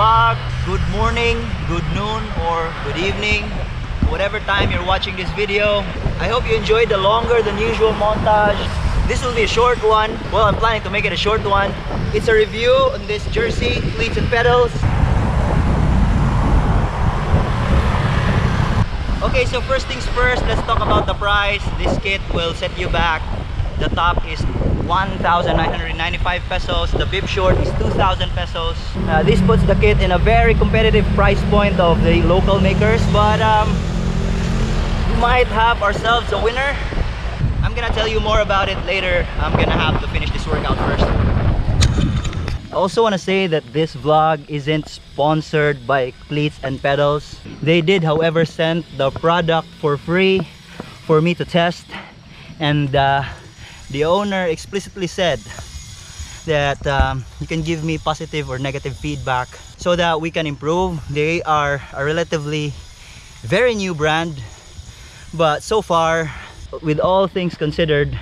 vlog. Good morning, good noon, or good evening. Whatever time you're watching this video. I hope you enjoyed the longer than usual montage. This will be a short one. Well, I'm planning to make it a short one. It's a review on this jersey, cleats and pedals. Okay, so first things first, let's talk about the price. This kit will set you back. The top is 1,995 pesos. The bib short is 2,000 pesos. Uh, this puts the kit in a very competitive price point of the local makers, but um, we might have ourselves a winner. I'm gonna tell you more about it later. I'm gonna have to finish this workout first. I also want to say that this vlog isn't sponsored by Cleats and Pedals. They did, however, send the product for free for me to test. And uh, the owner explicitly said that um, you can give me positive or negative feedback so that we can improve. They are a relatively very new brand. But so far, with all things considered,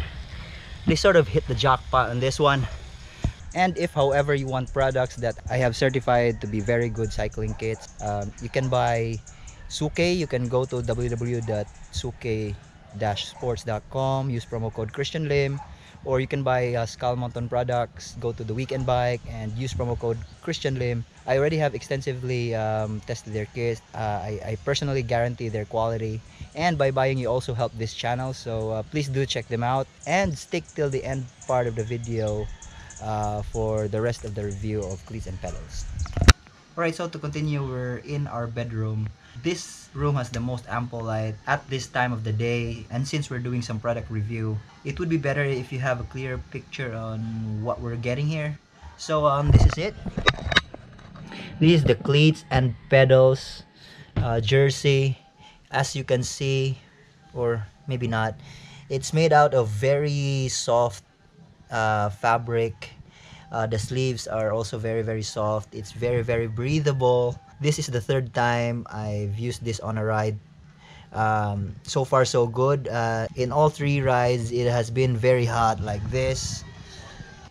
they sort of hit the jackpot on this one and if however you want products that I have certified to be very good cycling kits um, you can buy Suke you can go to www.suke-sports.com use promo code Kristiane Lim. Or you can buy uh, Skull Mountain products go to the weekend bike and use promo code Kristiane Lim. I already have extensively um, tested their kits uh, I, I personally guarantee their quality. And by buying you also help this channel. So uh, please do check them out. And stick till the end part of the video uh, for the rest of the review of cleats and pedals. Alright, so to continue, we're in our bedroom. This room has the most ample light at this time of the day and since we're doing some product review, it would be better if you have a clear picture on what we're getting here. So um, this is it. This is the cleats and pedals uh, jersey. As you can see, or maybe not, it's made out of very soft uh, fabric uh, the sleeves are also very very soft. It's very very breathable. This is the third time I've used this on a ride. Um, so far so good. Uh, in all three rides it has been very hot like this.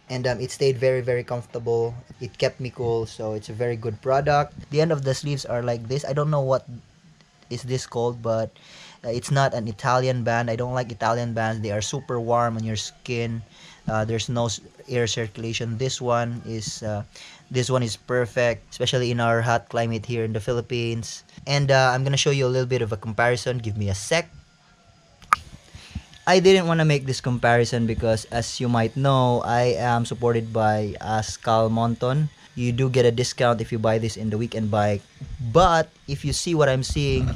And um, it stayed very very comfortable. It kept me cool so it's a very good product. The end of the sleeves are like this. I don't know what is this called but uh, it's not an Italian band. I don't like Italian bands. They are super warm on your skin uh, there's no air circulation. This one is uh, this one is perfect especially in our hot climate here in the Philippines. And uh, I'm gonna show you a little bit of a comparison. Give me a sec. I didn't want to make this comparison because as you might know I am supported by Ascal Monton you do get a discount if you buy this in the weekend bike. But if you see what I'm seeing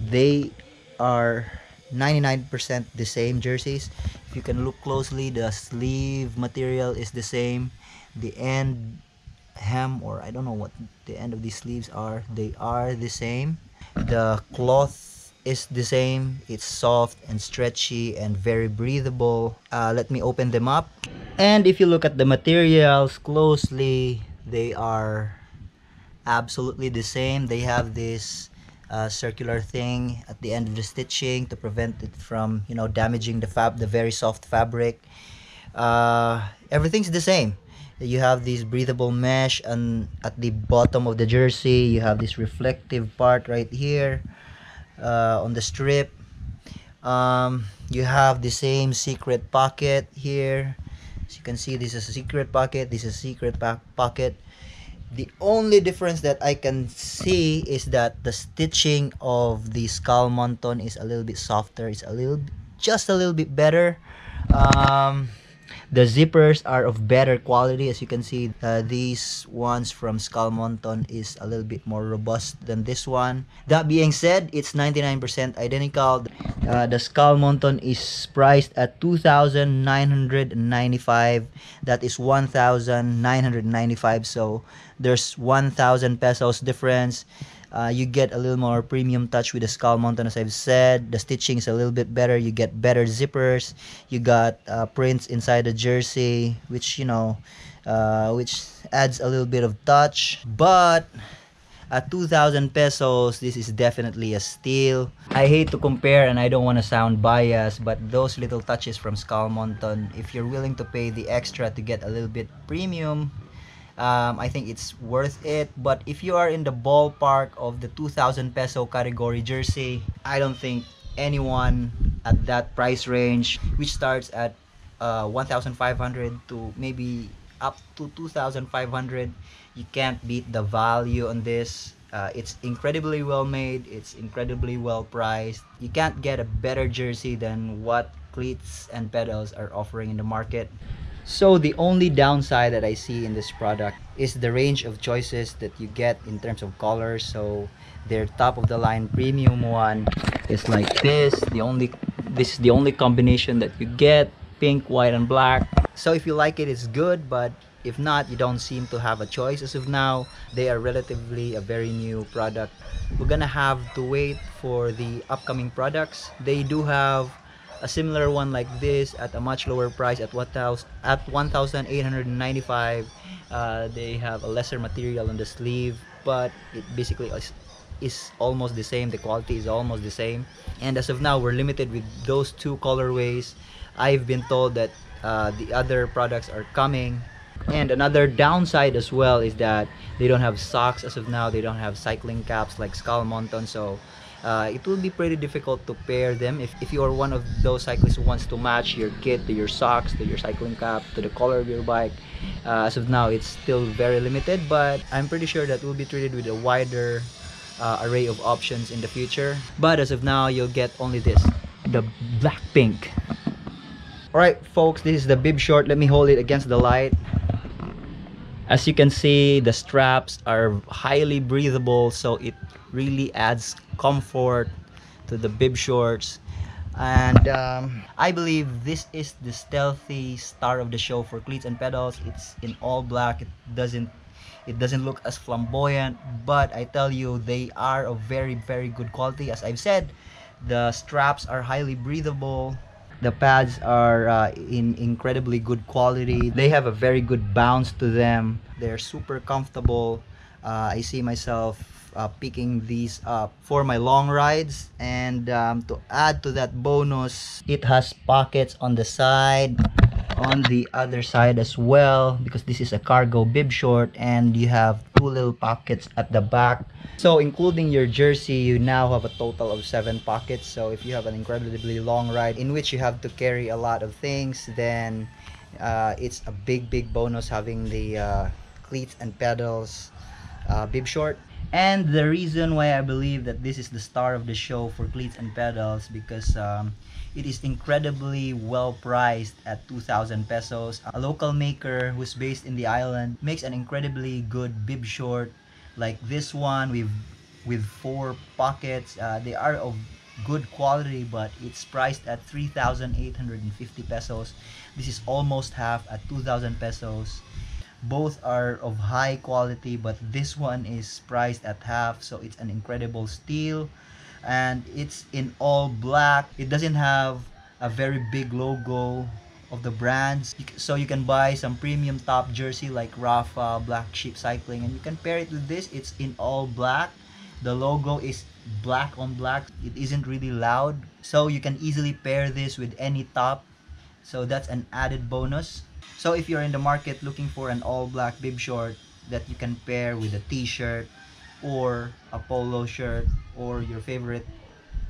they are 99% the same jerseys. If you can look closely the sleeve material is the same. The end hem or I don't know what the end of these sleeves are they are the same. The cloth is the same. It's soft and stretchy and very breathable. Uh, let me open them up. And if you look at the materials closely they are absolutely the same. They have this uh, circular thing at the end of the stitching to prevent it from you know damaging the fab the very soft fabric. Uh, everything's the same. You have this breathable mesh and at the bottom of the jersey you have this reflective part right here uh, on the strip. Um, you have the same secret pocket here. As you can see this is a secret pocket. This is a secret pocket the only difference that I can see is that the stitching of the skull monton is a little bit softer. It's a little, just a little bit better. Um, the zippers are of better quality. As you can see uh, these ones from Skull Monton is a little bit more robust than this one. That being said it's 99% identical. Uh, the Skull Monton is priced at 2,995 that is 1,995 so there's 1,000 pesos difference uh, you get a little more premium touch with the skull mountain as I've said. The stitching is a little bit better. You get better zippers. You got uh, prints inside the jersey which you know uh, which adds a little bit of touch. But at 2,000 pesos, this is definitely a steal. I hate to compare and I don't want to sound biased, but those little touches from Skull Mountain, if you're willing to pay the extra to get a little bit premium, um, I think it's worth it. But if you are in the ballpark of the 2,000 peso category jersey, I don't think anyone at that price range, which starts at uh, 1,500 to maybe up to 2,500, you can't beat the value on this. Uh, it's incredibly well made. It's incredibly well priced. You can't get a better jersey than what cleats and pedals are offering in the market. So the only downside that I see in this product is the range of choices that you get in terms of colors. So their top of the line premium one is like this. The only this is the only combination that you get pink, white, and black. So if you like it, it's good. But if not, you don't seem to have a choice as of now. They are relatively a very new product. We're gonna have to wait for the upcoming products. They do have a similar one like this at a much lower price at 1000 at 1895 uh, they have a lesser material on the sleeve but it basically is, is almost the same. The quality is almost the same. And as of now we're limited with those two colorways. I've been told that uh, the other products are coming. And another downside as well is that they don't have socks as of now. They don't have cycling caps like skull Mountain. So uh, it will be pretty difficult to pair them if, if you are one of those cyclists who wants to match your kit to your socks to your cycling cap to the color of your bike. Uh, as of now it's still very limited but i'm pretty sure that will be treated with a wider uh, array of options in the future. But as of now you'll get only this the black pink. All right folks this is the bib short. Let me hold it against the light. As you can see the straps are highly breathable so it really adds comfort to the bib shorts. And um, I believe this is the stealthy star of the show for cleats and pedals. It's in all black. It doesn't it doesn't look as flamboyant but I tell you they are of very very good quality. As I've said the straps are highly breathable. The pads are uh, in incredibly good quality. They have a very good bounce to them. They're super comfortable uh, I see myself uh, picking these up for my long rides. And um, to add to that bonus it has pockets on the side on the other side as well because this is a cargo bib short and you have two little pockets at the back. So including your jersey you now have a total of seven pockets. So if you have an incredibly long ride in which you have to carry a lot of things then uh, it's a big big bonus having the uh, cleats and pedals uh, bib short and the reason why I believe that this is the star of the show for cleats and pedals because um, it is incredibly well priced at 2,000 pesos. A local maker who's based in the island makes an incredibly good bib short like this one with with four pockets. Uh, they are of good quality but it's priced at 3,850 pesos. This is almost half at 2,000 pesos both are of high quality but this one is priced at half so it's an incredible steal. And it's in all black. It doesn't have a very big logo of the brands. So you can buy some premium top jersey like Rapha Black Sheep Cycling and you can pair it with this. It's in all black. The logo is black on black. It isn't really loud. So you can easily pair this with any top. So that's an added bonus so if you're in the market looking for an all black bib short that you can pair with a t-shirt or a polo shirt or your favorite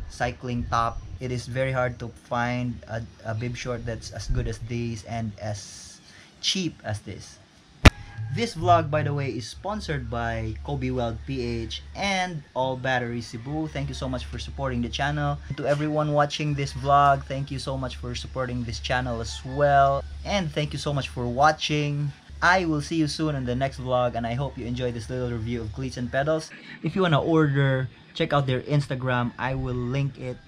cycling top, it is very hard to find a, a bib short that's as good as these and as cheap as this. This vlog, by the way, is sponsored by Kobe Weld PH and All Battery Cebu. Thank you so much for supporting the channel. To everyone watching this vlog, thank you so much for supporting this channel as well. And thank you so much for watching. I will see you soon in the next vlog and I hope you enjoyed this little review of cleats and pedals. If you want to order, check out their Instagram. I will link it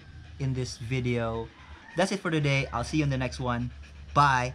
in this video. That's it for today. I'll see you in the next one. Bye!